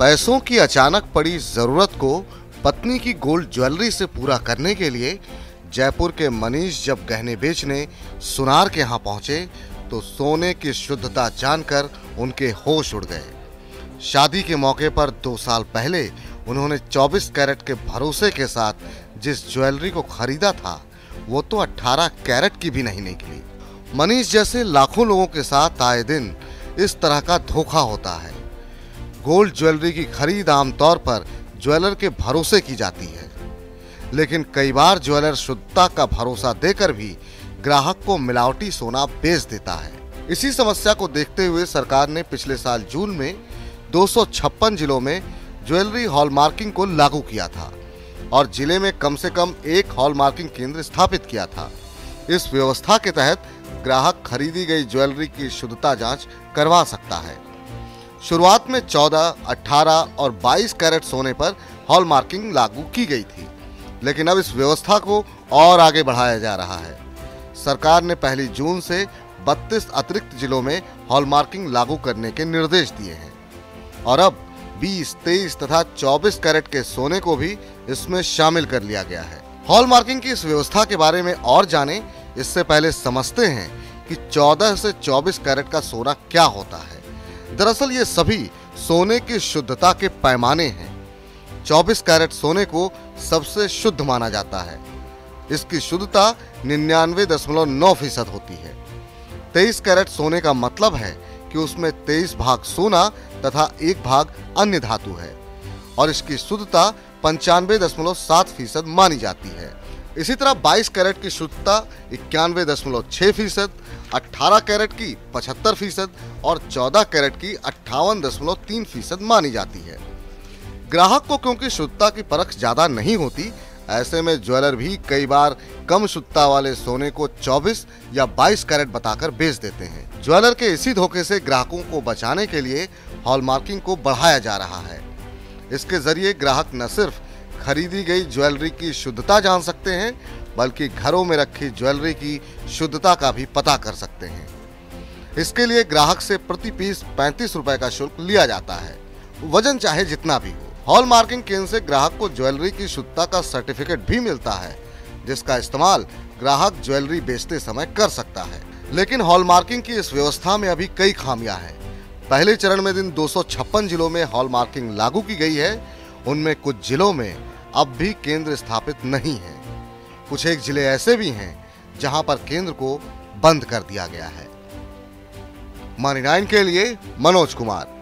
पैसों की अचानक पड़ी ज़रूरत को पत्नी की गोल्ड ज्वेलरी से पूरा करने के लिए जयपुर के मनीष जब गहने बेचने सुनार के यहाँ पहुँचे तो सोने की शुद्धता जानकर उनके होश उड़ गए। शादी के मौके पर दो साल पहले उन्होंने 24 कैरेट के भरोसे के साथ जिस ज्वेलरी को खरीदा था, वो तो 18 कैरेट की भी नहीं निकली। मनीष जैसे लाखों लोगों के साथ आए दिन इस तरह का धोखा होता है। गोल्ड ज्वेलरी की खरीद आमतौर पर ज्वेलर के भरोसे की जाती है। लेकिन कई बार ज्वेलर शुद्धता का भरोसा देकर भी ग्राहक को मिलावटी सोना बेच देता है। इसी समस्या को देखते हुए सरकार ने पिछले साल जून में 256 जिलों में ज्वेलरी हॉलमार्किंग को लागू किया था और ज़िले में कम से कम एक हॉलमार्किंग केंद्र स्थापित किया था। इस व्यवस्था के तहत ग्राहक खरीदी गई ज्वेलरी की शुद्धता जाँच करवा सकता है। शुरुआत में 14, 18 और 22 कैरेट सोने पर हॉल मार्किंग लागू की गई थी लेकिन अब इस व्यवस्था को और आगे बढ़ाया जा रहा है। सरकार ने पहली जून से 32 अतिरिक्त जिलों में हॉल मार्किंग लागू करने के निर्देश दिए हैं। और अब 20, 23 तथा 24 कैरेट के सोने को भी इसमें शामिल कर लिया गया है। हॉल मार्किंग की इस व्यवस्था के बारे में और जानें इससे पहले समझते हैं कि 14 से 24 कैरेट का सोना क्या होता है। दरअसल ये सभी सोने की शुद्धता के पैमाने हैं। 24 कैरेट सोने को सबसे शुद्ध माना जाता है। इसकी शुद्धता निन्यानवे दशमलव नौ फ़ीसद होती है। 23 कैरेट सोने का मतलब है कि उसमें 23 भाग सोना तथा एक भाग अन्य धातु है और इसकी शुद्धता पंचानवे दशमलव सात फ़ीसद मानी जाती है। इसी तरह 22 कैरेट की शुद्धता इक्यानवे दशमलव छह फ़ीसद अट्ठारह कैरेट की पचहत्तर फ़ीसद और 14 कैरेट की अट्ठावन दशमलव तीन फ़ीसद मानी जाती है। ग्राहक को क्योंकि शुद्धता की परख ज़्यादा नहीं होती, ऐसे में ज्वेलर भी कई बार कम शुद्धता वाले सोने को 24 या 22 कैरेट बताकर बेच देते हैं। ज्वेलर के इसी धोखे से ग्राहकों को बचाने के लिए हॉलमार्किंग को बढ़ाया जा रहा है। इसके ज़रिए ग्राहक न सिर्फ़ खरीदी गई ज्वेलरी की शुद्धता जान सकते हैं, बल्कि घरों में रखी ज्वेलरी की शुद्धता का भी पता कर सकते हैं। इसके लिए ग्राहक से प्रति पीस पैंतीस रुपए का शुल्क लिया जाता है। वज़न चाहे जितना भी हो। हॉल मार्किंग केंद्र से ग्राहक को ज्वेलरी की शुद्धता का सर्टिफिकेट भी मिलता है, जिसका इस्तेमाल ग्राहक ज्वेलरी बेचते समय कर सकता है। लेकिन हॉल मार्किंग की इस व्यवस्था में अभी कई खामियाँ हैं। पहले चरण में दिन दो सौ छप्पन जिलों में हॉल मार्किंग लागू की गई है उनमें कुछ जिलों में अब भी केंद्र स्थापित नहीं है। कुछ एक ज़िले ऐसे भी हैं, जहाँ पर केंद्र को बंद कर दिया गया है। मानी नाइन के लिए मनोज कुमार।